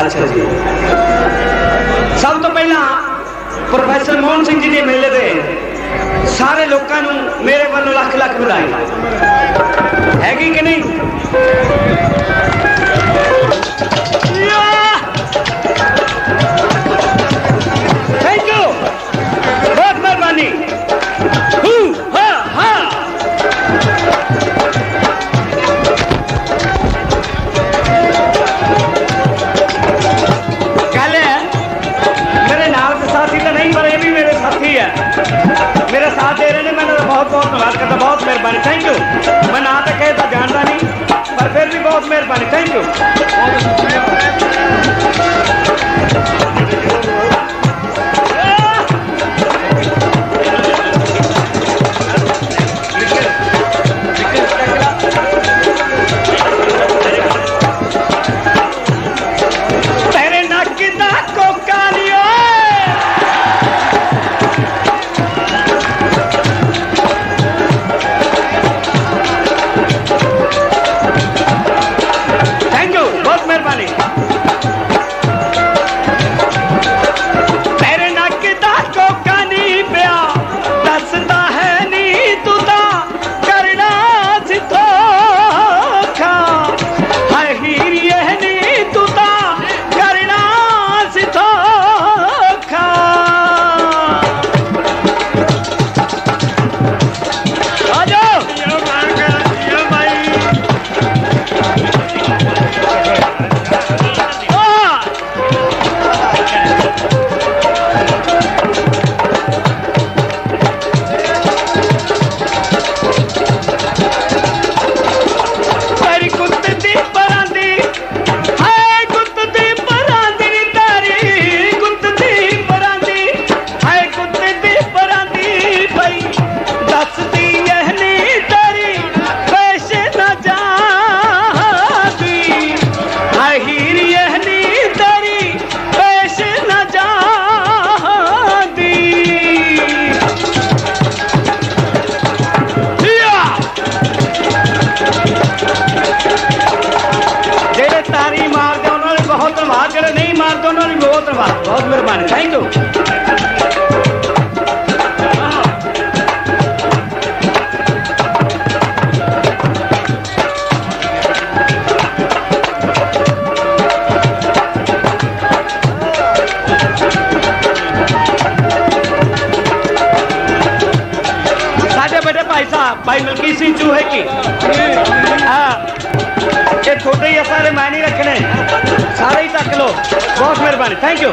अच्छा जी सब तो पहला प्रोफेसर मोहन सिंह जी ने मेले दे सारे लोगों मेरे वालों लख लख बधाई हैगी कि नहीं? बहुत बहुत धनबाद करता, बहुत मेहरबानी थैंक यू मैं ना तो कहता जानता नहीं, पर फिर भी बहुत मेहरबानी थैंक यू बहुत मेहरबानी। थैंक यू भाई मिलकी सी चूहे की। Thank you.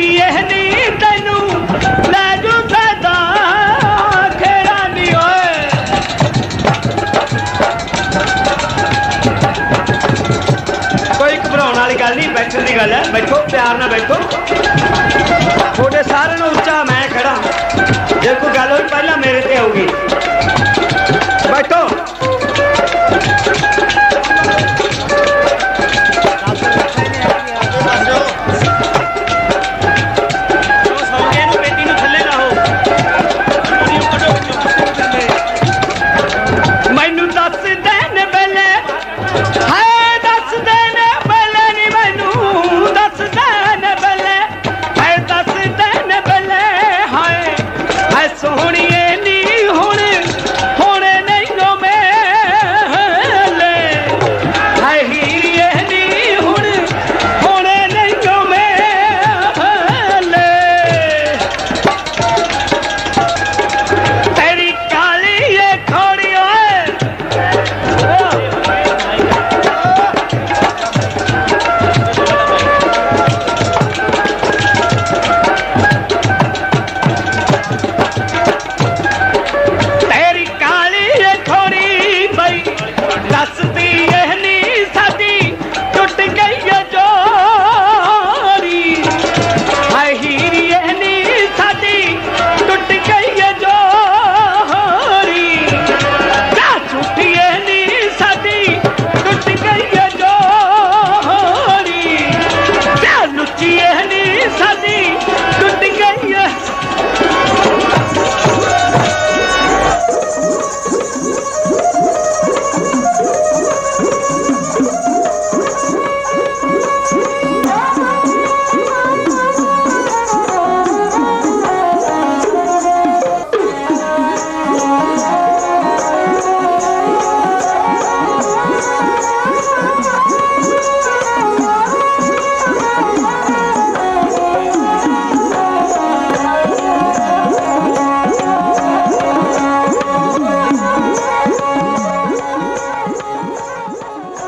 ਵੀ ਇਹ ਨਹੀਂ ਤੈਨੂੰ ਲੈ ਜੂ ਫੈਦਾ ਖੇੜਾ ਨਹੀਂ ਓਏ। ਕੋਈ ਘਬਰਾਉਣ ਵਾਲੀ ਗੱਲ ਨਹੀਂ, ਬੈਠਣ ਦੀ ਗੱਲ ਹੈ। ਬੈਠੋ, ਪਿਆਰ ਨਾਲ ਬੈਠੋ। ਤੁਹਾਡੇ ਸਾਰਿਆਂ ਨੂੰ ਉੱਚਾ ਮੈਂ ਖੜਾ ਜੇ ਕੋਈ ਗੱਲ ਹੋਈ, ਪਹਿਲਾਂ ਮੇਰੇ ਤੇ ਆਊਗੀ।